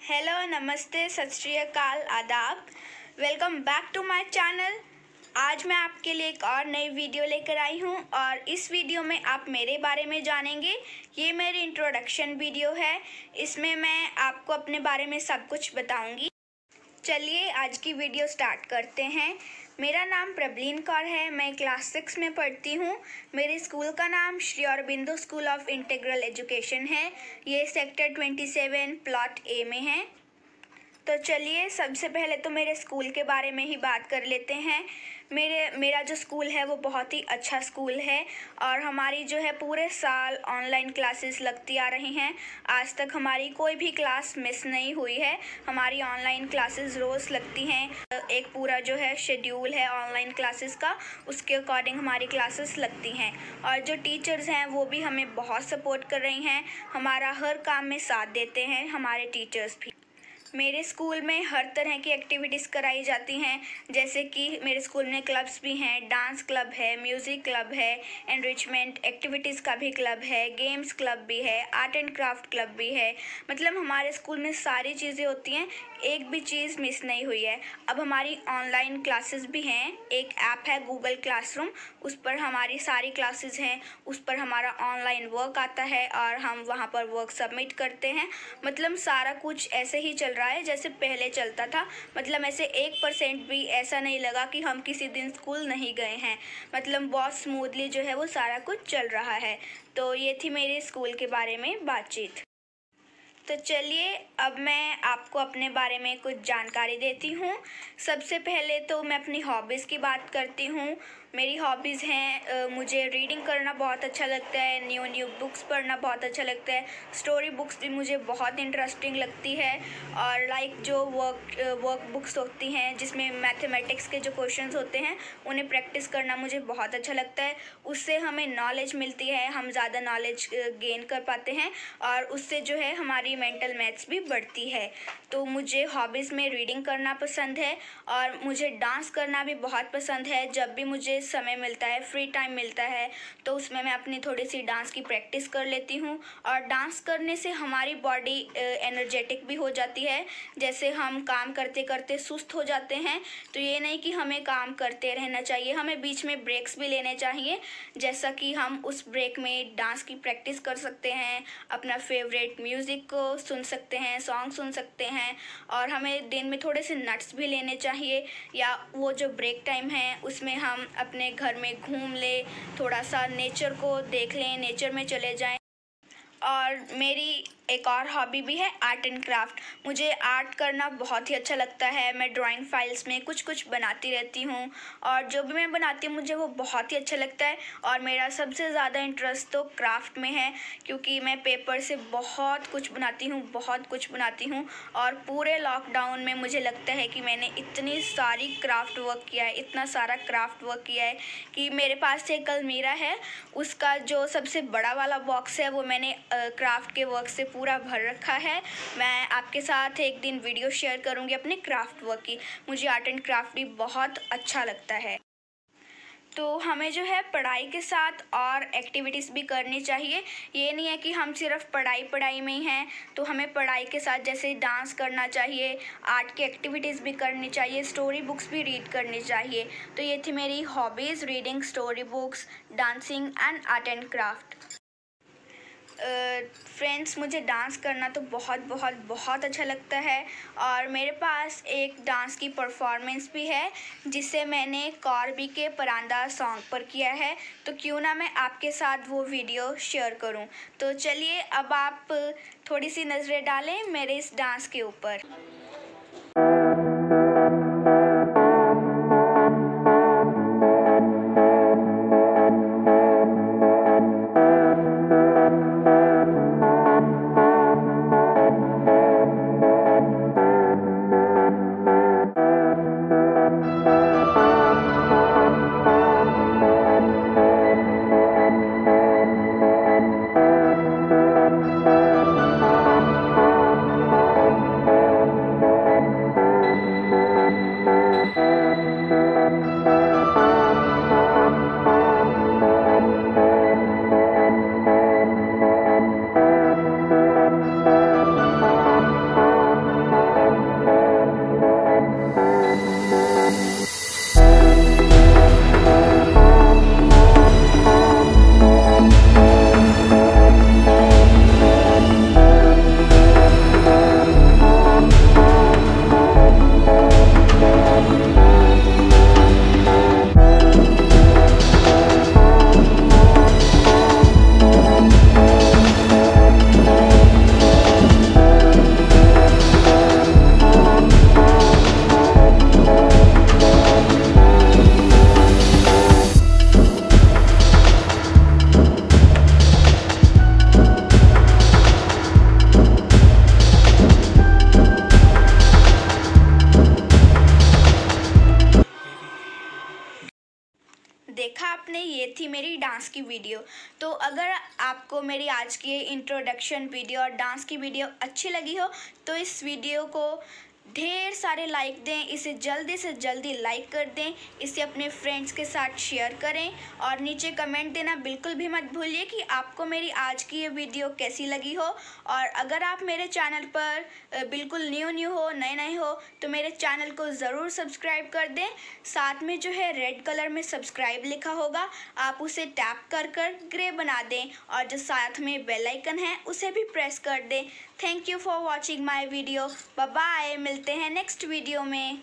Hello नमस्ते, सत श्रीकाल आदाब। Welcome back to my channel आज मैं आपके लिए एक और नई वीडियो लेकर आई हूँ और इस वीडियो में आप मेरे बारे में जानेंगे। ये मेरी इंट्रोडक्शन वीडियो है। इसमें मैं आपको अपने बारे में सब कुछ बताऊँगी। चलिए आज की वीडियो स्टार्ट करते हैं। मेरा नाम प्रबलीन कौर है, मैं क्लास सिक्स में पढ़ती हूँ। मेरे स्कूल का नाम Shri Aurobindo school of integral education है। ये sector twenty seven plot A में है। तो चलिए, सबसे पहले तो मेरे स्कूल के बारे में ही बात कर लेते हैं। मेरे, मेरा जो स्कूल है, वो बहुत ही अच्छा स्कूल है और हमारी जो है, पूरे साल ऑनलाइन क्लासेस लगती आ रही हैं। आज तक हमारी कोई भी क्लास मिस नहीं हुई है। हमारी ऑनलाइन क्लासेस रोज़ लगती हैं। एक पूरा जो है, शेड्यूल है ऑनलाइन क्लासेस का, उसके अकॉर्डिंग हमारी क्लासेस लगती हैं। और जो टीचर्स हैं, वो भी हमें बहुत सपोर्ट कर रही हैं। हमारा हर काम में साथ देते हैं, हमारे टीचर्स भी। मेरे स्कूल में हर तरह की एक्टिविटीज़ कराई जाती हैं, जैसे कि मेरे स्कूल में क्लब्स भी हैं, डांस क्लब है, म्यूज़िक क्लब है, एनरिचमेंट एक्टिविटीज़ का भी क्लब है, गेम्स क्लब भी है, आर्ट एंड क्राफ्ट क्लब भी है। मतलब हमारे स्कूल में सारी चीज़ें होती हैं, एक भी चीज़ मिस नहीं हुई है। अब हमारी ऑनलाइन क्लासेस भी हैं, एक ऐप है गूगल क्लासरूम, उस पर हमारी सारी क्लासेस हैं, उस पर हमारा ऑनलाइन वर्क आता है और हम वहाँ पर वर्क सबमिट करते हैं। मतलब सारा कुछ ऐसे ही चल रहा है, जैसे पहले चलता था। मतलब ऐसे एक परसेंट भी ऐसा नहीं लगा कि हम किसी दिन स्कूल नहीं गए हैं। मतलब बहुत स्मूथली जो है वो सारा कुछ चल रहा है। तो ये थी मेरे स्कूल के बारे में बातचीत। तो चलिए अब मैं आपको अपने बारे में कुछ जानकारी देती हूँ। सबसे पहले तो मैं अपनी हॉबीज़ की बात करती हूँ। मेरी हॉबीज़ हैं मुझे रीडिंग करना बहुत अच्छा लगता है न्यू न्यू बुक्स पढ़ना बहुत अच्छा लगता है। स्टोरी बुक्स भी मुझे बहुत इंटरेस्टिंग लगती है। और लाइक जो वर्क वर्क बुक्स होती हैं, जिसमें मैथमेटिक्स के जो क्वेश्चंस होते हैं, उन्हें प्रैक्टिस करना मुझे बहुत अच्छा लगता है। उससे हमें नॉलेज मिलती है, हम ज़्यादा नॉलेज गेन कर पाते हैं। और उससे जो है हमारी मेंटल मैथ्स भी बढ़ती है। तो मुझे हॉबीज़ में रीडिंग करना पसंद है और मुझे डांस करना भी बहुत पसंद है। जब भी मुझे समय मिलता है, फ्री टाइम मिलता है तो उसमें मैं अपनी थोड़ी सी डांस की प्रैक्टिस कर लेती हूँ। और डांस करने से हमारी बॉडी एनर्जेटिक भी हो जाती है। जैसे हम काम करते करते सुस्त हो जाते हैं तो ये नहीं कि हमें काम करते रहना चाहिए, हमें बीच में ब्रेक्स भी लेने चाहिए। जैसा कि हम उस ब्रेक में डांस की प्रैक्टिस कर सकते हैं, अपना फेवरेट म्यूज़िक को सुन सकते हैं सॉन्ग सुन सकते हैं और हमें दिन में थोड़े से नट्स भी लेने चाहिए या वो जो ब्रेक टाइम है, उसमें हम अपने घर में घूम लें, थोड़ा सा नेचर को देख लें नेचर में चले जाएँ। और मेरी एक और हॉबी भी है आर्ट एंड क्राफ्ट मुझे आर्ट करना बहुत ही अच्छा लगता है। मैं ड्राइंग फाइल्स में कुछ कुछ बनाती रहती हूँ और जो भी मैं बनाती हूँ, मुझे वो बहुत ही अच्छा लगता है और मेरा सबसे ज़्यादा इंटरेस्ट तो क्राफ्ट में है क्योंकि मैं पेपर से बहुत कुछ बनाती हूँ, बहुत कुछ बनाती हूँ और पूरे लॉकडाउन में मुझे लगता है कि मैंने इतनी सारी क्राफ्ट वर्क किया है, इतना सारा क्राफ्ट वर्क किया है कि मेरे पास एक अलमीरा है, उसका जो सबसे बड़ा वाला बॉक्स है, वो मैंने क्राफ्ट के वर्क से पूरा भर रखा है। मैं आपके साथ एक दिन वीडियो शेयर करूँगी अपने क्राफ्ट वर्क की। मुझे आर्ट एंड क्राफ्ट भी बहुत अच्छा लगता है। तो हमें जो है पढ़ाई के साथ और एक्टिविटीज़ भी करनी चाहिए। ये नहीं है कि हम सिर्फ़ पढ़ाई पढ़ाई में ही हैं। तो हमें पढ़ाई के साथ जैसे डांस करना चाहिए, आर्ट की एक्टिविटीज़ भी करनी चाहिए, स्टोरी बुक्स भी रीड करनी चाहिए। तो ये थी मेरी hobbies, reading, story books, dancing and art and craft. Friends मुझे डांस करना तो बहुत बहुत बहुत अच्छा लगता है और मेरे पास एक डांस की परफॉर्मेंस भी है, जिसे मैंने कॉर्बी के परांदा सॉन्ग पर किया है। तो क्यों ना मैं आपके साथ वो वीडियो शेयर करूँ। तो चलिए अब आप थोड़ी सी नज़रें डालें मेरे इस डांस के ऊपर। ये थी मेरी डांस की वीडियो। तो अगर आपको मेरी आज की इंट्रोडक्शन वीडियो और डांस की वीडियो अच्छी लगी हो तो इस वीडियो को ढेर सारे लाइक दें, इसे जल्दी से जल्दी लाइक कर दें, इसे अपने फ्रेंड्स के साथ शेयर करें और नीचे कमेंट देना बिल्कुल भी मत भूलिए कि आपको मेरी आज की ये वीडियो कैसी लगी हो। और अगर आप मेरे चैनल पर बिल्कुल न्यू न्यू हो, नए नए हो तो मेरे चैनल को ज़रूर सब्सक्राइब कर दें। साथ में जो है रेड कलर में सब्सक्राइब लिखा होगा, आप उसे टैप कर कर ग्रे बना दें और जो साथ में बेलाइकन है, उसे भी प्रेस कर दें। Thank you for watching my video bye मिलते हैं नेक्स्ट वीडियो में.